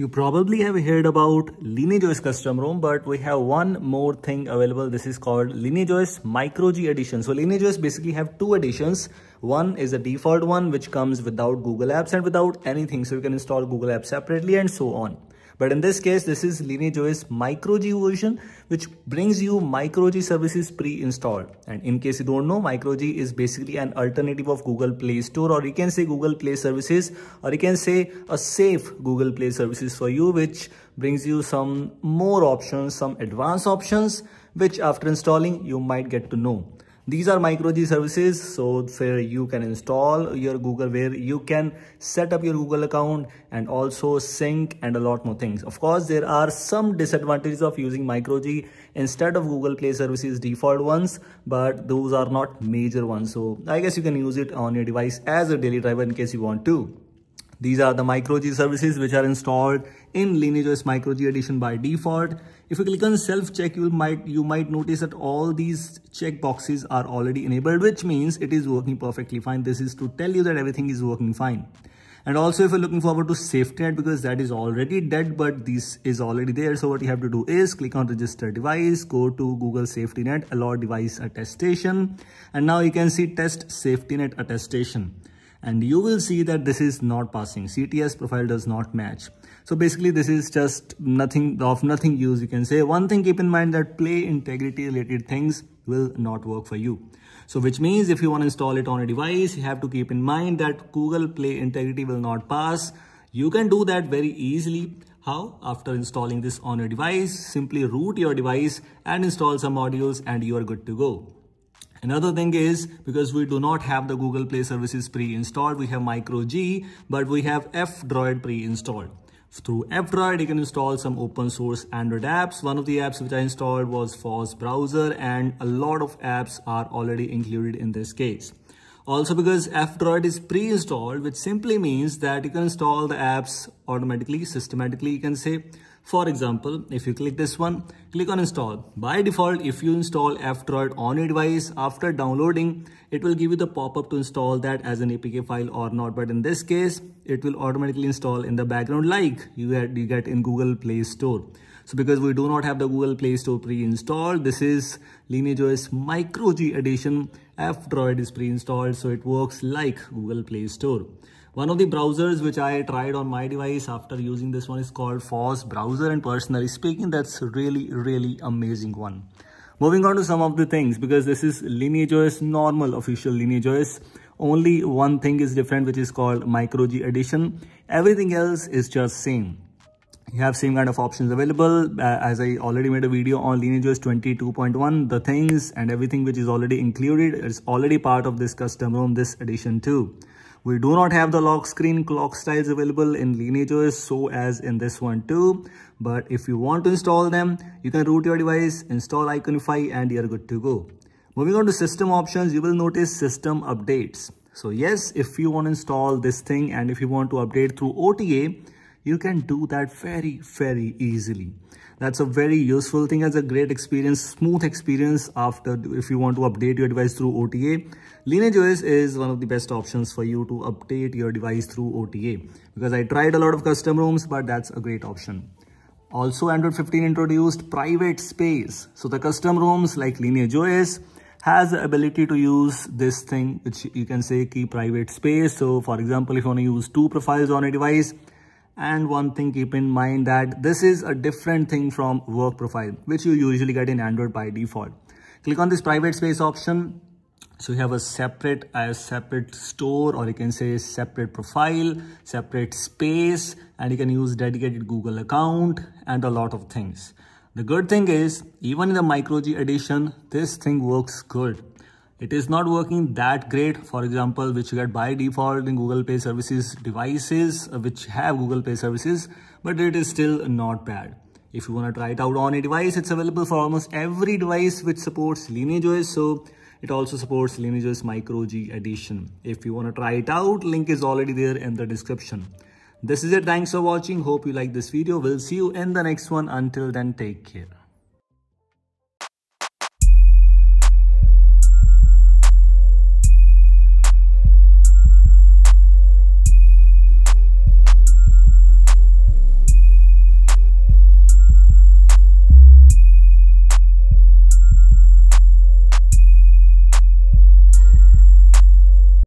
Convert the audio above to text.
You probably have heard about LineageOS custom ROM, but we have one more thing available. This is called LineageOS Micro G edition. So LineageOS basically have two editions. One is the default one, which comes without Google Apps and without anything. So you can install Google Apps separately and so on. But in this case, this is LineageOS Micro G version, which brings you MicroG services pre-installed. And in case you don't know, MicroG is basically an alternative of Google Play Store, or you can say Google Play Services, or you can say a safe Google Play Services for you, which brings you some more options, some advanced options, which after installing, you might get to know. These are micro G services. So where you can install your Google, where you can set up your Google account and also sync and a lot more things. Of course, there are some disadvantages of using micro G instead of Google Play services default ones, but those are not major ones. So I guess you can use it on your device as a daily driver in case you want to. These are the micro G services which are installed in LineageOS micro G edition by default. If you click on self check, you might you might notice that all these check boxes are already enabled, which means it is working perfectly fine. This is to tell you that everything is working fine. And also if you're looking forward to SafetyNet because that is already dead, but this is already there. So what you have to do is click on register device, go to Google SafetyNet, allow device attestation. And now you can see test SafetyNet attestation and you will see that this is not passing. CTS profile does not match. So basically this is just nothing of nothing use. You can say one thing, keep in mind that play integrity related things will not work for you. So which means if you want to install it on a device, you have to keep in mind that Google Play integrity will not pass. You can do that very easily. How? After installing this on your device, simply root your device and install some modules and you are good to go. Another thing is because we do not have the Google Play services pre-installed, we have Micro G, but we have F-Droid pre-installed. Through F-Droid, you can install some open source Android apps. One of the apps which I installed was FOSS browser and a lot of apps are already included in this case. Also because F-Droid is pre-installed, which simply means that you can install the apps automatically, systematically, you can say. For example, if you click this one, click on install. By default, if you install F-Droid on your device, after downloading, it will give you the pop-up to install that as an APK file or not. But in this case, it will automatically install in the background like you get, you get in Google Play Store. So because we do not have the Google Play Store pre-installed, this is LineageOS Micro G Edition. F-Droid is pre-installed, so it works like Google Play Store. One of the browsers which I tried on my device after using this one is called FOSS browser and personally speaking, that's really, really amazing one. Moving on to some of the things because this is LineageOS normal official LineageOS. Only one thing is different which is called Micro G edition. Everything else is just same you have same kind of options available. Uh, as i already made a video on lineageos 22.1 the things and everything which is already included is already part of this custom ROM this edition too. We do not have the lock screen clock styles available in lineageos so as in this one too. But if you want to install them you can root your device install iconify and you're good to go. Moving on to system options you will notice system updates. So yes if you want to install this thing and if you want to update through ota you can do that very, very easily. That's a very useful thing as a great experience, smooth experience after if you want to update your device through OTA. LineageOS is one of the best options for you to update your device through OTA because I tried a lot of custom ROMs, but that's a great option. Also, Android 15 introduced private space. So the custom ROMs like LineageOS has the ability to use this thing, which you can say key private space. So for example, if you want to use two profiles on a device, and one thing keep in mind that this is a different thing from work profile, which you usually get in Android by default. Click on this private space option. So you have a separate, a separate store or you can say separate profile, separate space, and you can use dedicated Google account and a lot of things. The good thing is, even in the Micro G edition, this thing works good it is not working that great. For example which you get by default in google play services devices uh, which have google play services but it is still not bad. If you want to try it out on a device it's available for almost every device which supports lineageos so it also supports lineageos micro g edition. If you want to try it out link is already there in the description. This is it. Thanks for watching. Hope you like this video. We'll see you in the next one. Until then take care